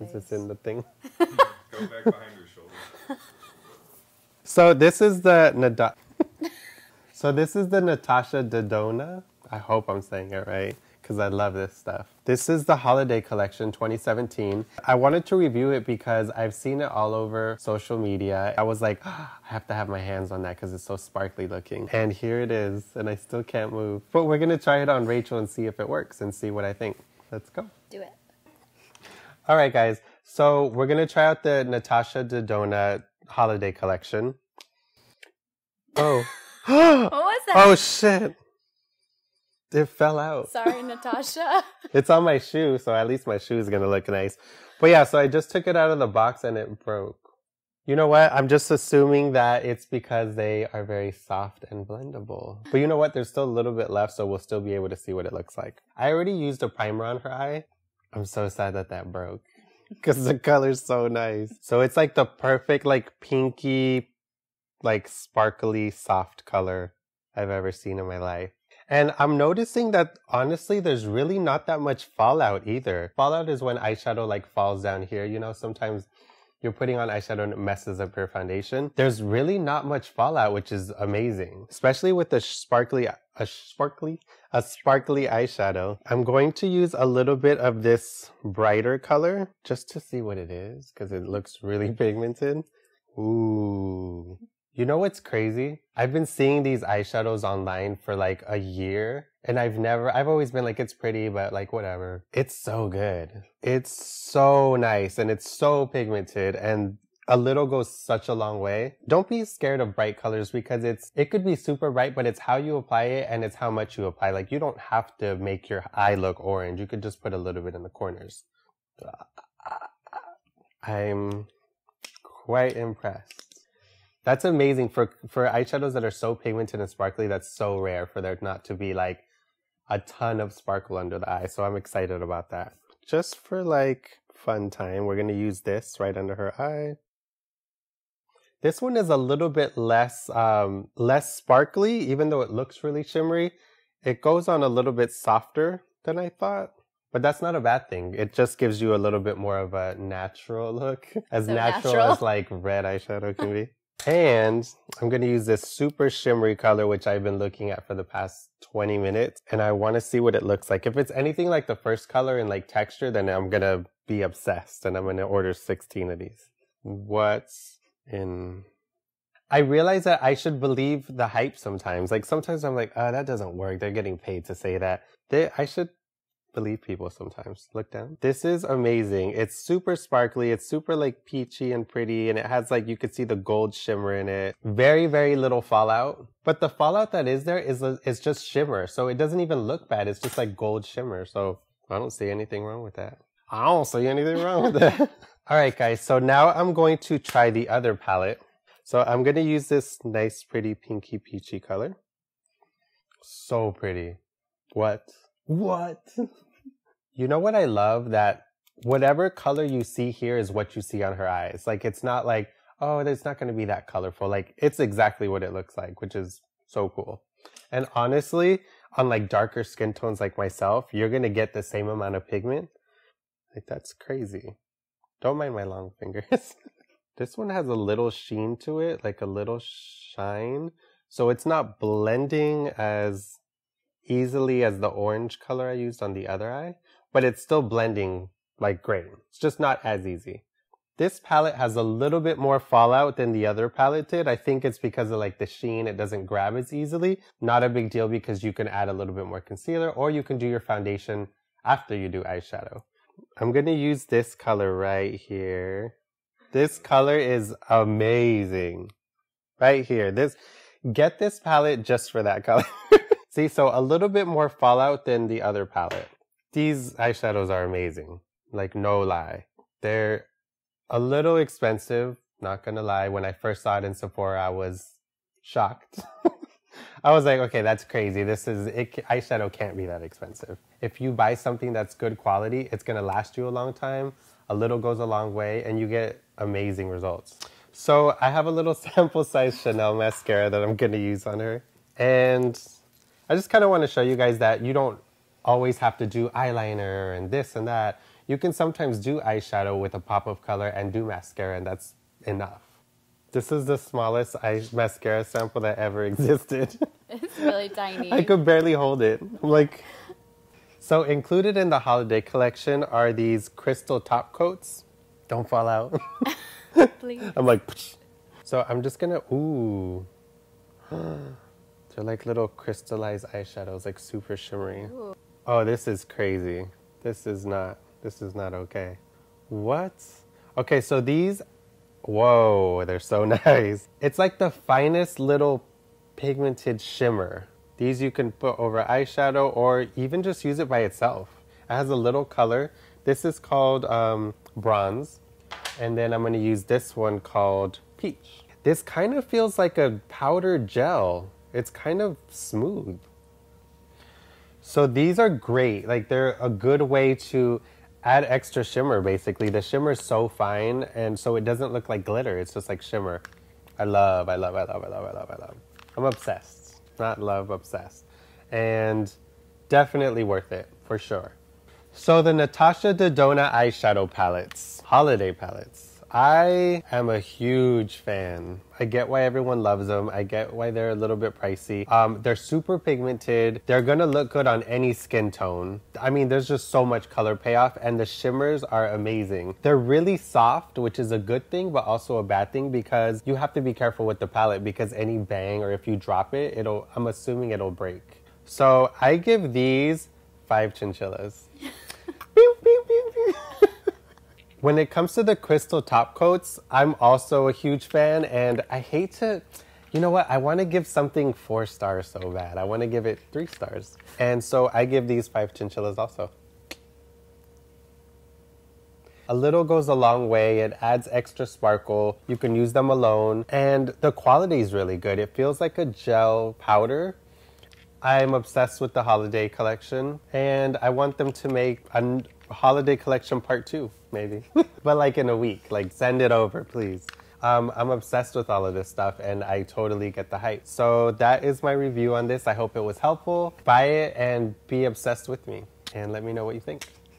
Is this in the thing? Go back behind your shoulder. So this is the Nada- So this is the Natasha Denona. I hope I'm saying it right because I love this stuff. This is the holiday collection 2017. I wanted to review it because I've seen it all over social media. I was like, "Ah, I have to have my hands on that because it's so sparkly looking. And here it is, and I still can't move. But we're gonna try it on Rachel and see if it works and see what I think. Let's go. Do it. All right, guys. So we're gonna try out the Natasha Denona holiday collection. Oh. What was that? oh shit! It fell out. Sorry, Natasha. It's on my shoe, so at least my shoe is gonna look nice. But yeah, so I just took it out of the box and it broke. You know what? I'm just assuming that it's because they are very soft and blendable. But you know what? There's still a little bit left, so we'll still be able to see what it looks like. I already used a primer on her eye. I'm so sad that that broke because the color's so nice. So it's like the perfect, like pinky, like sparkly, soft color I've ever seen in my life. And I'm noticing that honestly, there's really not that much fallout either. Fallout is when eyeshadow like falls down here. You know, sometimes you're putting on eyeshadow and it messes up your foundation. There's really not much fallout, which is amazing, especially with the sparkly, a sparkly, a sparkly eyeshadow. I'm going to use a little bit of this brighter color just to see what it is because it looks really pigmented. Ooh. You know what's crazy? I've been seeing these eyeshadows online for like a year and I've never, I've always been like, it's pretty, but like whatever. It's so good. It's so nice and it's so pigmented and a little goes such a long way. Don't be scared of bright colors because it's, it could be super bright, but it's how you apply it and it's how much you apply. Like you don't have to make your eye look orange. You could just put a little bit in the corners. I'm quite impressed. That's amazing for for eyeshadows that are so pigmented and sparkly. That's so rare for there not to be like a ton of sparkle under the eye. So I'm excited about that. Just for like fun time, we're gonna use this right under her eye. This one is a little bit less um, less sparkly, even though it looks really shimmery. It goes on a little bit softer than I thought. But that's not a bad thing. It just gives you a little bit more of a natural look. As So natural, natural. as like red eyeshadow can be. And I'm going to use this super shimmery color, which I've been looking at for the past 20 minutes. And I want to see what it looks like. If it's anything like the first color and like texture, then I'm going to be obsessed and I'm going to order 16 of these. What's in I realize that I should believe the hype sometimes. Like sometimes I'm like, oh, that doesn't work. They're getting paid to say that. They, I should believe people sometimes. Look down. This is amazing. It's super sparkly. It's super like peachy and pretty. And it has like, you could see the gold shimmer in it. Very, very little fallout. But the fallout that is there is, is just shimmer. So it doesn't even look bad. It's just like gold shimmer. So I don't see anything wrong with that. I don't see anything wrong with that. All right, guys. So now I'm going to try the other palette. So I'm going to use this nice, pretty pinky peachy color. So pretty. What? What? You know what I love? That whatever color you see here is what you see on her eyes. Like it's not like, oh, it's not going to be that colorful. Like it's exactly what it looks like, which is so cool. And honestly, on like darker skin tones like myself, you're going to get the same amount of pigment. Like that's crazy. Don't mind my long fingers. this one has a little sheen to it, like a little shine. So it's not blending as easily as the orange color I used on the other eye, but it's still blending like great. It's just not as easy. This palette has a little bit more fallout than the other palette did. I think it's because of like the sheen. It doesn't grab as easily. Not a big deal because you can add a little bit more concealer or you can do your foundation after you do eyeshadow. I'm to use this color right here. This color is amazing. Right here. This, get this palette just for that color. See, so a little bit more fallout than the other palette. These eyeshadows are amazing. Like, no lie. They're a little expensive, not gonna lie. When I first saw it in Sephora, I was shocked. I was like, okay, that's crazy. This is, it, eyeshadow can't be that expensive. If you buy something that's good quality, it's gonna last you a long time. A little goes a long way, and you get amazing results. So I have a little sample size Chanel mascara that I'm gonna use on her. And I just kind of want to show you guys that you don't always have to do eyeliner and this and that. You can sometimes do eyeshadow with a pop of color and do mascara, and that's enough. This is the smallest eye mascara sample that ever existed. It's really tiny. I could barely hold it. I'm like, so included in the holiday collection are these crystal top coats. Don't fall out. Please. I'm like, Psh. so I'm just gonna, ooh. They're like little crystallized eyeshadows, like super shimmery. Ooh. Oh, this is crazy. This is not, this is not okay. What? Okay, so these, whoa, they're so nice. It's like the finest little pigmented shimmer. These you can put over eyeshadow or even just use it by itself. It has a little color. This is called um, bronze. And then I'm gonna use this one called peach. This kind of feels like a powdered gel. It's kind of smooth. So these are great. Like they're a good way to add extra shimmer basically. The shimmer is so fine and so it doesn't look like glitter. It's just like shimmer. I love, I love, I love, I love, I love, I love. I'm obsessed. Not love, obsessed. And definitely worth it for sure. So the Natasha Denona eyeshadow palettes, holiday palettes. I am a huge fan. I get why everyone loves them. I get why they're a little bit pricey. Um, they're super pigmented. They're gonna look good on any skin tone. I mean, there's just so much color payoff, and the shimmers are amazing. They're really soft, which is a good thing, but also a bad thing because you have to be careful with the palette because any bang or if you drop it, it'll. I'm assuming it'll break. So I give these five chinchillas. When it comes to the crystal top coats, I'm also a huge fan, and I hate to, you know what? I want to give something four stars so bad. I want to give it three stars. And so I give these five chinchillas also. A little goes a long way. It adds extra sparkle. You can use them alone, and the quality is really good. It feels like a gel powder. I'm obsessed with the holiday collection, and I want them to make a n- holiday collection part two, maybe. but like in a week. Like, send it over, please. Um, I'm obsessed with all of this stuff, and I totally get the hype. So, that is my review on this. I hope it was helpful. Buy it and be obsessed with me, and let me know what you think.